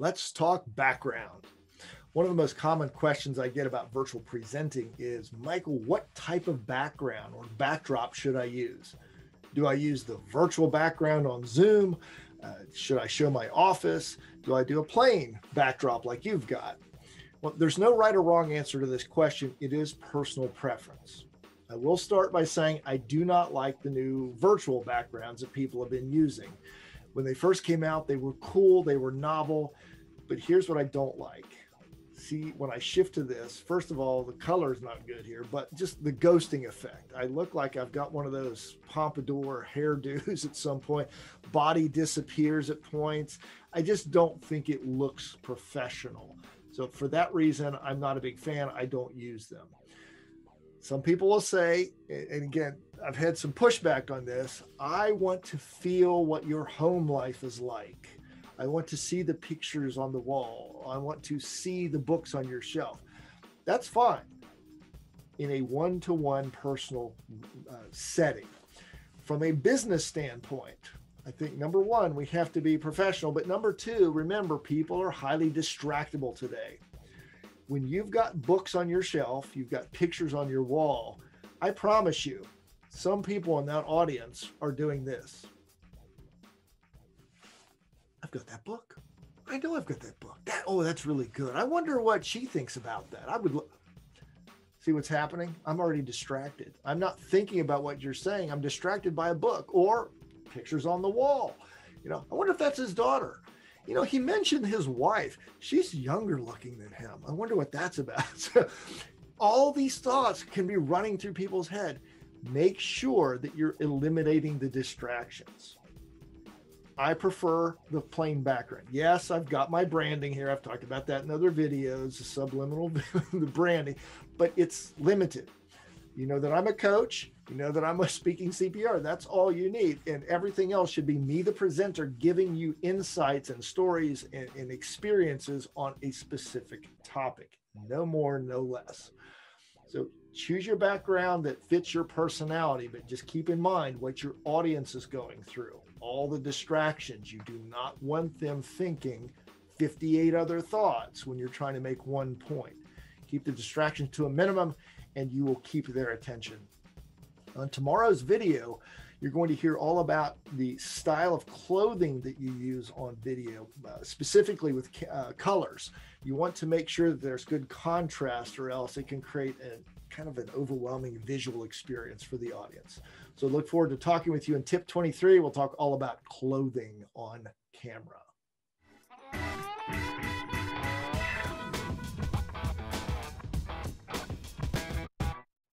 Let's talk background. One of the most common questions I get about virtual presenting is Michael, what type of background or backdrop should I use? Do I use the virtual background on Zoom? Uh, should I show my office? Do I do a plain backdrop like you've got? Well, there's no right or wrong answer to this question. It is personal preference. I will start by saying I do not like the new virtual backgrounds that people have been using. When they first came out, they were cool, they were novel, but here's what I don't like. See, when I shift to this, first of all, the color is not good here, but just the ghosting effect. I look like I've got one of those pompadour hairdos at some point. Body disappears at points. I just don't think it looks professional. So, for that reason, I'm not a big fan. I don't use them. Some people will say, and again, I've had some pushback on this. I want to feel what your home life is like. I want to see the pictures on the wall. I want to see the books on your shelf. That's fine in a one to one personal uh, setting. From a business standpoint, I think number one, we have to be professional. But number two, remember, people are highly distractible today when you've got books on your shelf, you've got pictures on your wall, I promise you, some people in that audience are doing this. I've got that book. I know I've got that book. That, oh, that's really good. I wonder what she thinks about that. I would. See what's happening? I'm already distracted. I'm not thinking about what you're saying. I'm distracted by a book or pictures on the wall. You know, I wonder if that's his daughter. You know, he mentioned his wife. She's younger looking than him. I wonder what that's about. all these thoughts can be running through people's head. Make sure that you're eliminating the distractions. I prefer the plain background. Yes, I've got my branding here. I've talked about that in other videos, the subliminal the branding, but it's limited. You know that I'm a coach. You know that I'm a speaking CPR. That's all you need. And everything else should be me, the presenter, giving you insights and stories and, and experiences on a specific topic. No more, no less. So choose your background that fits your personality, but just keep in mind what your audience is going through. All the distractions. You do not want them thinking 58 other thoughts when you're trying to make one point. Keep the distractions to a minimum and you will keep their attention. On tomorrow's video, you're going to hear all about the style of clothing that you use on video, uh, specifically with uh, colors. You want to make sure that there's good contrast, or else it can create a kind of an overwhelming visual experience for the audience. So look forward to talking with you in tip 23. We'll talk all about clothing on camera.